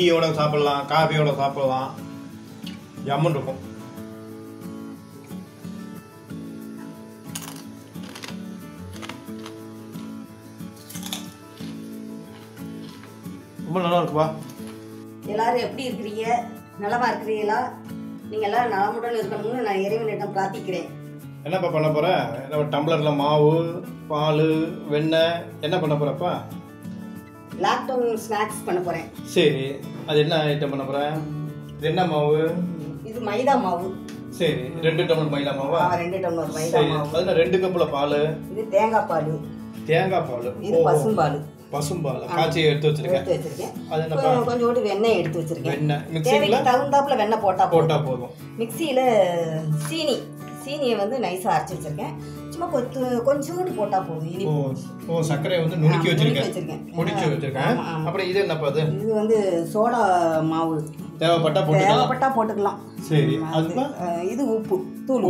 டீயோட சாப்பிடலாம் காஃபியோட சாப்பிடலாம். ஜம்முன் இருக்கும். ரொம்ப நல்லா இருக்குப்பா. எல்லாரும் எப்படி இருக்கிறீங்க? நலமா இருக்கிறீங்களா? நீங்க எல்லாரும் நலமுடன் இருக்கணும்னு நான் இறைவனிடம் பிரார்த்திக்கிறேன். என்னப்பா பண்ண போற? டம்ளர்ல மாவு பால் வெண்ணெய் என்ன பண்ண போறப்பா? லாக்டவுன் ஸ்நாக்ஸ் பண்ண போறேன். சரி. அது என்ன ஐட்டம் பண்ண போற இது என்ன மாவு? இது மைதா மாவு. சரி. ரெண்டு டம்ளர் மைதா மாவா? ரெண்டு டம்ளர் மைதா மாவு. அதுல ரெண்டு கப்புல பால்? இது தேங்காய் பால். தேங்காய் பால். இது பசும்பால். பசும்பால்? காய்ச்சி எடுத்து வச்சிருக்கேன். எடுத்து வச்சிருக்கேன். அது கொஞ்சம் கொஞ்சோண்டு வெண்ணெய் எடுத்து வச்சிருக்கேன். வெண்ணெய். தேவைக்கு தகுந்தாப்புல வெண்ணெய் போட்டா போட்டா போதும். மிக்சியில சீனி. சீனியை வந்து நைஸா அரைச்சி வச்சிருக்கேன். சும்மா கொத்து கொஞ்சோண்டு போட்டா போதும் இனிப்பு. ஓ சர்க்கரையை வந்து நுணுக்கி வச்சிருக்கேன். முடிச்சு வச்சிருக்கேன். அப்புறம் இது என்னப்பா அது? இது வந்து சோடா மாவு. தேவைப்பட்டா போட்டுக்கலாம். தேவைப்பட்டா போட்டுக்கலாம். சரி இது உப்பு தூள்.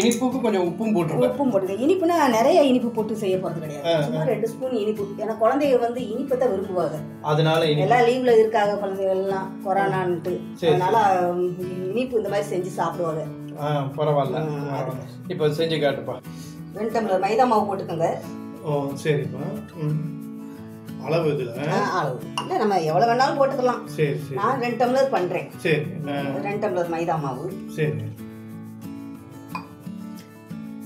இனிப்புக்கு கொஞ்சம் உப்பும் போட்டுருவேன் உப்பும் போட்டுக்க இனிப்புனா நிறைய இனிப்பு போட்டு செய்ய போறது கிடையாது. சும்மா ரெண்டு ஸ்பூன் இனிப்பு. ஏன்னா குழந்தைங்க வந்து இனிப்பை தான் விரும்புவாங்க. அதனால எல்லாம் லீவ்ல இருக்காங்க குழந்தைகள் எல்லாம் கொரோனான்ட்டு அதனால இனிப்பு இந்த மாதிரி செஞ்சு சாப்பிடுவாங்க. பரவாயில்ல. இப்போ செஞ்சு காட்டுப்பா. ரெண்டு டம்ளர் மைதா மாவு போட்டுக்கோங்க. ஓ சரிப்பா அளவு இதில். அளவு. இல்லை நம்ம எவ்வளோ வேணாலும் போட்டுக்கலாம். சரி சரி. நான் ரெண்டு டம்ளர் பண்றேன். சரி ரெண்டு டம்ளர் மைதா மாவு. சரி.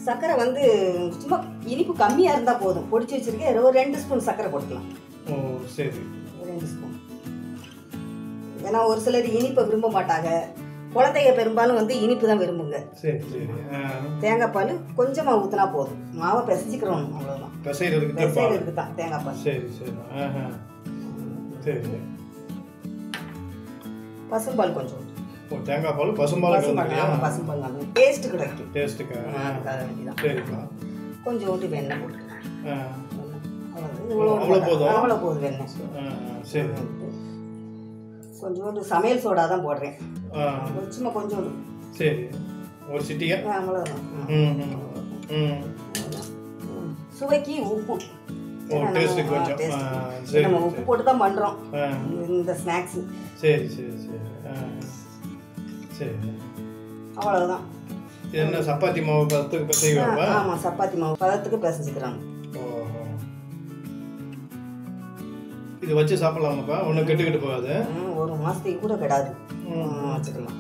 சர்க்கரை வந்து சும்மா இனிப்பு கம்மியா இருந்தா போதும். பொடிச்சு வச்சிருக்கேன். ஒரு ரெண்டு ஸ்பூன் சர்க்கரை போட்டுக்கலாம். ஓ சரி. ரெண்டு ஸ்பூன். ஏன்னா ஒரு சிலர் இனிப்பை விரும்ப மாட்டாங்க. குழந்தைங்க பெரும்பாலும் வந்து இனிப்பு தான் விரும்புங்க. சரி சரி. ஆ. தேங்காய் பால் கொஞ்சமா ஊத்துனா போதும். மாவை பிசைச்சிக்கிறோம் அவ்வளவுதான். பிசைறதுக்கு தான் தேங்காய் பால். சரி சரி. பசும்பால் கொஞ்சம் தேங்காய் பால் பசும்பால் பசும்பால் டேஸ்ட் கிடைக்கும். டேஸ்ட்டுக்கா சரிப்பா. கொஞ்சோண்டு வெண்ணெய் போட்டுக்கலாம்? அவ்வளோ போதும்? வெண்ணெய். சரி. கொஞ்சோண்டு சமையல் சோடா தான் போடுறேன். சும்மா கொஞ்சோண்டு சரி. ஒரு சிட்டியா அவ்வளோதான். சுவைக்கு உப்பு. நம்ம- கொஞ்சம். உப்பு போட்டு தான் பண்றோம். இந்த ஸ்நாக்ஸ் சரி சரி சரி. சரி. அவ்வளவுதான். என்ன சப்பாத்தி மாவு பத்துக்கு பிசைவாப்பா ஆமா சப்பாத்தி மாவு பதத்துக்கு பிசைஞ்சுக்கிறாங்க. இது வச்சு சாப்பிடலாமாப்பா? ஒன்றும் கெட்டுக்கிட்டு போகாது. ஒரு மாசத்துக்கு கூட கிடாது. வச்சுக்கலாம்.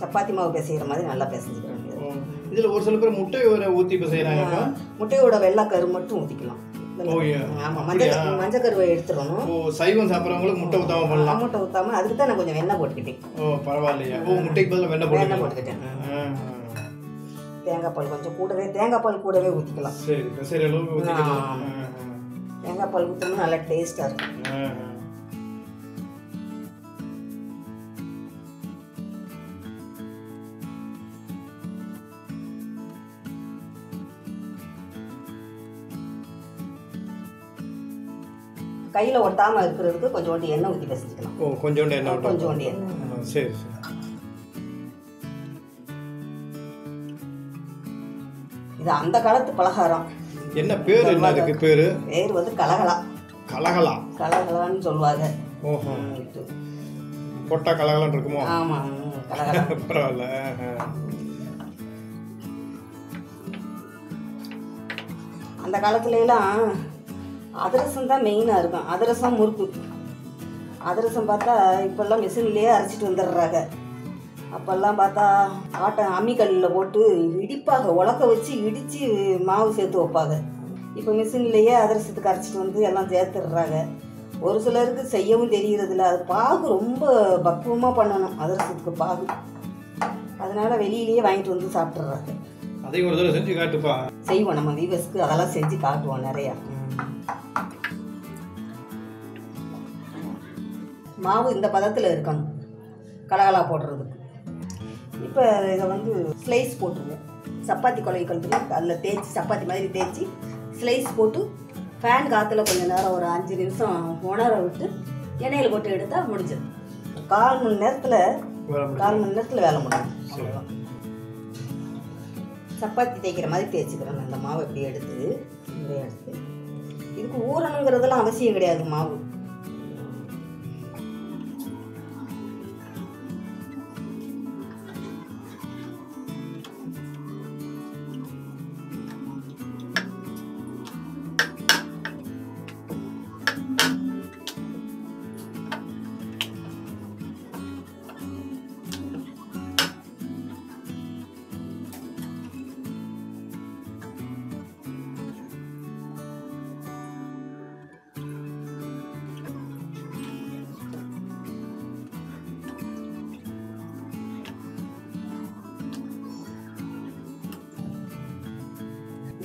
சப்பாத்தி மாவு பிசைகிற மாதிரி நல்லா பிசைஞ்சுக்கிறோம். இதுல ஒரு சில பேர் முட்டை வேற ஊத்தி பிசைறாங்கப்பா முட்டையோட வெள்ளைக்கரு மட்டும் ஊற்றிக்கலாம் ஓ, ஏ. ஆமா மஞ்சள் மஞ்சள் கருவை எடுத்துடணும். ஓ சைவம் சாப்பிட்றவங்களுக்கு முட்டை ஊத்தாம பண்ணலாம் முட்டை ஊத்தாம அதுக்கு தான் நான் கொஞ்சம் வெண்ணெய் போட்டுக்கிட்டேன். ஓ பரவாயில்லையா. ஓ முட்டைக்கு பதிலா வெண்ணெய் வெண்ணெய் போட்டுக்கலாம். போட்டுக்கிட்டேன். தேங்காய் பால் கொஞ்சம் கூடவே தேங்காய் பால் கூடவே ஊற்றிக்கலாம். தேங்காய் பால் ஊற்றணும் நல்லா டேஸ்ட்டாக இருக்கும். கையில் ஒட்டாம இருக்கிறதுக்கு கொஞ்சோண்டு எண்ணெய் ஊற்றி பிசைஞ்சுக்கலாம் ஓ கொஞ்சோண்டு எண்ணெய் கொஞ்சோண்டு எண்ணெய். சரி சரி. இது அந்த காலத்து பலகாரம். என்ன பேர் என்ன அதுக்கு பேரு? பேர் வந்து கலகலா. கலகலா? கலகலான்னு சொல்லுவாங்க. ஓஹோ. பொட்டா கலகலான்னு இருக்குமோ? ஆமா கலகலா. பரவாயில்ல. அந்த காலத்துல எல்லாம் அதிரசம் தான் மெயினாக இருக்கும். அதிரசம் முறுக்கு. அதிரசம் பார்த்தா இப்போல்லாம் மிஷின்லேயே அரைச்சிட்டு வந்துடுறாங்க. அப்போல்லாம் பார்த்தா ஆட்டை அம்மிக்கல்லில் போட்டு இடிப்பாங்க உலக்க வச்சு இடித்து மாவு சேர்த்து வைப்பாங்க. இப்போ மிஷின்லேயே அதிரசத்துக்கு அரைச்சிட்டு வந்து எல்லாம் சேர்த்துடுறாங்க. ஒரு சிலருக்கு செய்யவும் தெரியறதில்ல. அது பாகு ரொம்ப பக்குவமாக பண்ணணும் அதிரசத்துக்கு பாகு. அதனால வெளியிலேயே வாங்கிட்டு வந்து சாப்பிட்றாங்க அதையும் ஒரு தடவை செஞ்சு காட்டுப்பா. செய்வோம். நம்ம வீவர்ஸ்க்கு அதெல்லாம் செஞ்சு காட்டுவோம் நிறையா. மாவு இந்த பதத்தில் இருக்கணும். கலகலா போடுறதுக்கு. இப்போ இதை வந்து ஸ்லைஸ் போட்டுருவோம் சப்பாத்தி குழவி கழுத்துல அதில் தேய்ச்சி சப்பாத்தி மாதிரி தேய்ச்சி ஸ்லைஸ் போட்டு ஃபேன் காற்றுல கொஞ்ச நேரம் ஒரு அஞ்சு நிமிஷம் உணர விட்டு எண்ணெயில் போட்டு எடுத்தால் முடிஞ்சது கால் மணி நேரத்தில். கால் மணி நேரத்தில் வேலை முடியும். சப்பாத்தி தேய்க்கிற மாதிரி தேய்ச்சிக்கிறோம் இந்த மாவை இப்படி எடுத்து எடுத்து. இதுக்கு ஊறணுங்கிறதெல்லாம் அவசியம் கிடையாது மாவு.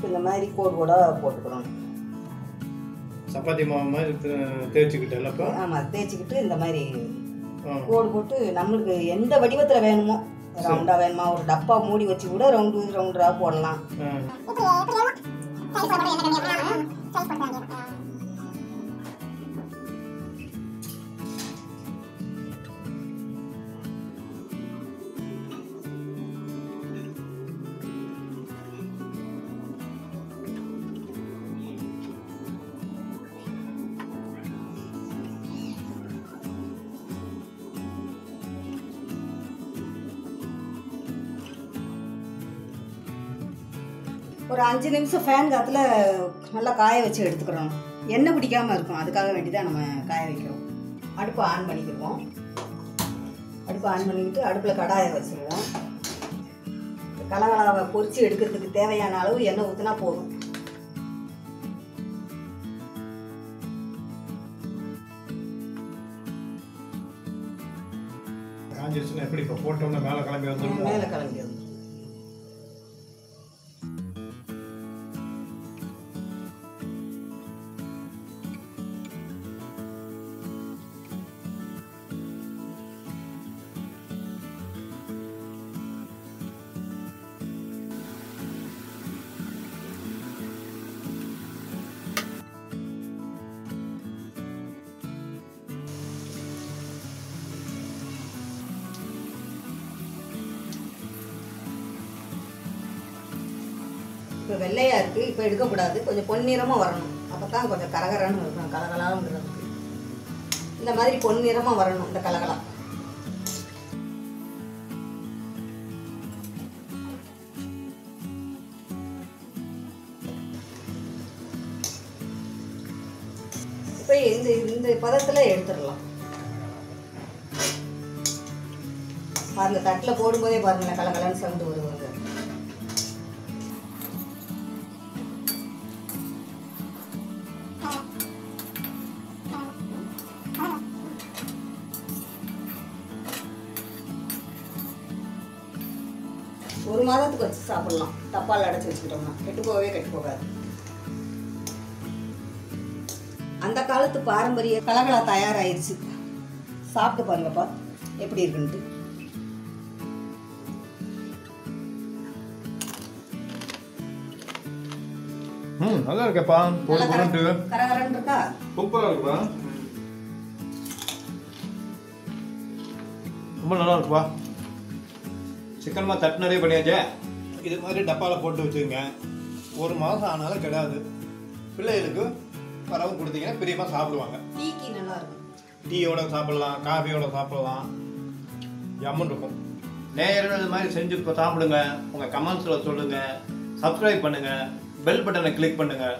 இந்த மாதிரி கோடு கூட போட்டுக்கிறோம் சப்பாத்தி மாவு மாதிரி தே- தேய்ச்சிக்கிட்டேன்லப்பா ஆமாம் தேய்ச்சிக்கிட்டு இந்த மாதிரி கோடு போட்டு நம்மளுக்கு எந்த வடிவத்தில் வேணுமோ ரவுண்டாக வேணுமா ஒரு டப்பா மூடி வச்சு கூட ரவுண்டு ரவுண்டாக போடலாம். ஒரு அஞ்சு நிமிஷம் ஃபேன் காற்றுல நல்லா காய வச்சு எடுத்துக்கிறோம். எண்ணெய் பிடிக்காமல் இருக்கும். அதுக்காக வேண்டி தான் நம்ம காய வைக்கிறோம். அடுப்பை ஆன் பண்ணிக்கிடுவோம். அடுப்பை ஆன் பண்ணிக்கிட்டு அடுப்பில் கடாயை வச்சுருவோம். கலகலாவை பொரிச்சு எடுக்கிறதுக்கு தேவையான அளவு எண்ணெய் ஊற்றினா போதும். காஞ்சிருச்சுன்னா எப்படி இப்போ போட்டோம்னா மேலே கிளம்பி வந்துருக்கும் மேலே கிளம்பி இப்போ வெள்ளையாக இருக்குது இப்போ எடுக்கக்கூடாது. கொஞ்சம் பொன்னிறமாக வரணும். அப்போ தான் கொஞ்சம் கரகரன்னு இருக்கும் கலகலாங்கிறதுக்கு இந்த மாதிரி பொன்னிறமாக வரணும் இந்த கலகலா. இப்போ இந்த இந்த பதத்தில் எடுத்துடலாம். பாருங்க தட்டில் போடும்போதே பாருங்களேன் கலகலன்னு சவுண்டு வருவாங்க ஒரு மாதத்துக்கு வச்சு சாப்பிடலாம். டப்பால் அடைச்சி வச்சுக்கிட்டோம்னா கெட்டு போகவே கெட்டு போகாது. அந்த காலத்து பாரம்பரிய கலகலா தயாராயிருச்சு. சாப்பிட்டு பாருங்கப்பா எப்படி இருக்குன்ட்டு. ம் நல்லா இருக்கேப்பா. போட்டு கர- கரகரன்னு இருக்கா? சூப்பராக இருக்குப்பா. ரொம்ப நல்லா இருக்குப்பா. சிக்கன்மா தட்டு நிறைய பண்ணியாச்சே? இது மாதிரி டப்பாவில் போட்டு வச்சுக்கோங்க. ஒரு மாதம் ஆனாலும் கிடாது. பிள்ளைகளுக்கு வரவும் கொடுத்தீங்கன்னா பிரியமாக சாப்பிடுவாங்க. டீக்கு நல்லா இருக்கும். டீயோட சாப்பிடலாம் காஃபியோட சாப்பிடலாம். ஜம்முன் இருக்கும். நேரம் இது மாதிரி செஞ்சு இப்போ சாப்பிடுங்க. உங்கள் கமெண்ட்ஸில் சொல்லுங்கள் சப்ஸ்கிரைப் பண்ணுங்கள் பெல் பட்டனை கிளிக் பண்ணுங்கள்